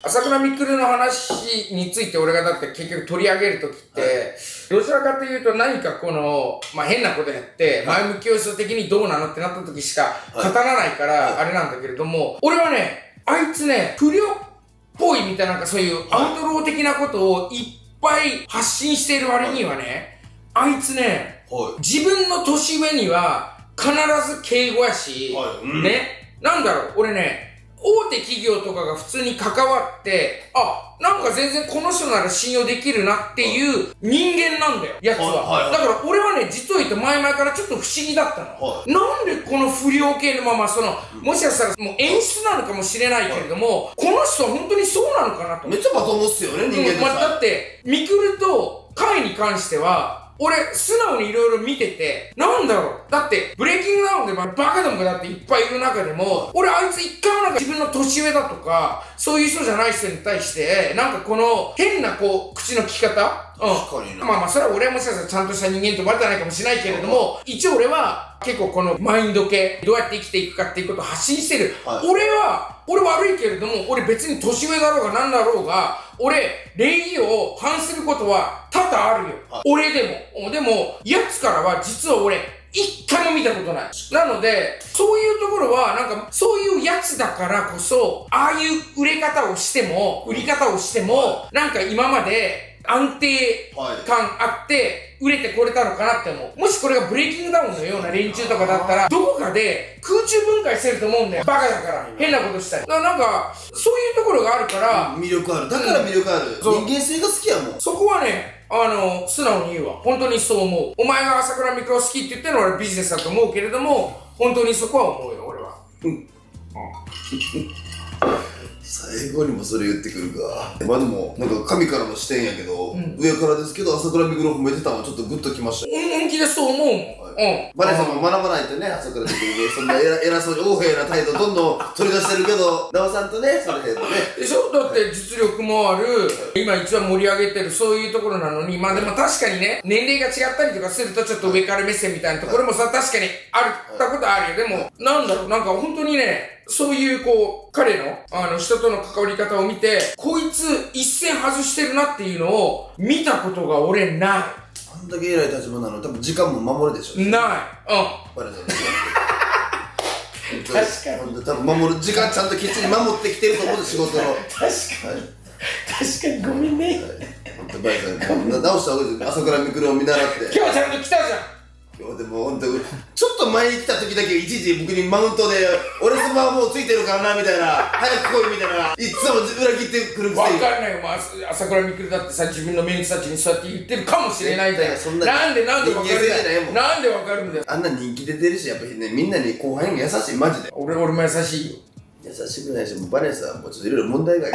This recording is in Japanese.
朝倉未来の話について俺がだって結局取り上げるときって、どちらかというと何かこの、まあ、変なことやって、前向き要素的にどうなのってなった時しか語らないから、あれなんだけれども、俺はね、あいつね、不良っぽいみたいななんかそういうアウトロー的なことをいっぱい発信している割にはね、あいつね、自分の年上には必ず敬語やし、ね、なんだろう、俺ね、大手企業とかが普通に関わって、あ、なんか全然この人なら信用できるなっていう人間なんだよ、やつは。だから俺はね、実を言うと前々からちょっと不思議だったの。はい、なんでこの不良系のまま、その、もしかしたらもう演出なのかもしれないけれども、この人は本当にそうなのかなと。めっちゃバトンっすよね、人間で、まあ、だって、ミクルとカイに関しては、俺、素直にいろいろ見てて、なんだろう。だって、ブレイキングダウンでバカどもがだっていっぱいいる中でも、俺あいつ一回もなんか自分の年上だとか、そういう人じゃない人に対して、なんかこの変なこう、口の利き方？うん。まあまあ、それは俺はもしかしたらちゃんとした人間と思われてないかもしれないけれども、一応俺は結構このマインド系、どうやって生きていくかっていうことを発信してる。はい、俺は、俺悪いけれども、俺別に年上だろうが何だろうが、俺、礼儀を反することは多々あるよ。はい、俺でも。でも、奴からは実は俺、一回も見たことない。なので、そういうところは、なんか、そういうやつだからこそ、ああいう売れ方をしても、売り方をしても、なんか今まで、安定感あって、売れてこれたのかなって思う。もしこれがブレイキングダウンのような連中とかだったら、どこかで空中分解してると思うんだよ。バカだから。変なことしたり。だからなんか、そういうところがあるから。魅力ある。だから魅力ある。人間性が好きやもん。そこはね、あの、素直に言うわ。本当にそう思う。お前が朝倉未来を好きって言ってるのは俺ビジネスだと思うけれども、本当にそこは思うよ。うん。最後にもそれ言ってくるか。まあでも、なんか神からの視点やけど、うん、上からですけど、朝倉未来を褒めてたのはちょっとグッときました。本気でそう思うもん。うん。マネさんも学ばないとね、朝倉未来で、そんな偉偉そうに横柄な態度どんどん取り出してるけど、なおさんとね、その辺のね。って実力もある、今一番盛り上げてる、そういうところなのに、まあでも確かにね、年齢が違ったりとかするとちょっと上から目線みたいなところもさ、確かにあったことあるよ。でも、なんだろう、なんか本当にね、そういうこう、彼の、あの、人との関わり方を見て、こいつ一線外してるなっていうのを見たことが俺ない。あんだけ偉い立場なの多分時間も守るでしょ。ない。うん。バレた確かに。多分守る、時間ちゃんときっちり守ってきてると思う仕事の。確かに。はい確かにごめんね。本当バイさん、直した方がいいです朝倉未来を見習って。今日はちゃんと来たも本当ちょっと前に来た時だけ一時僕にマウントで俺スマホもうついてるからなみたいな。早く来いみたいないつも裏切ってくるくせに。分かんないよ、まあ、朝倉未来だってさ自分のメンツたちにそうやって言ってるかもしれないんだよそんななんでなんで分かるんだよ。なんで分かるんだよ。あんな人気出てるしやっぱりねみんなに後輩にも優しい。マジで。俺俺も優しいよ。優しくないしもうバレンスはもうちょっといろいろ問題が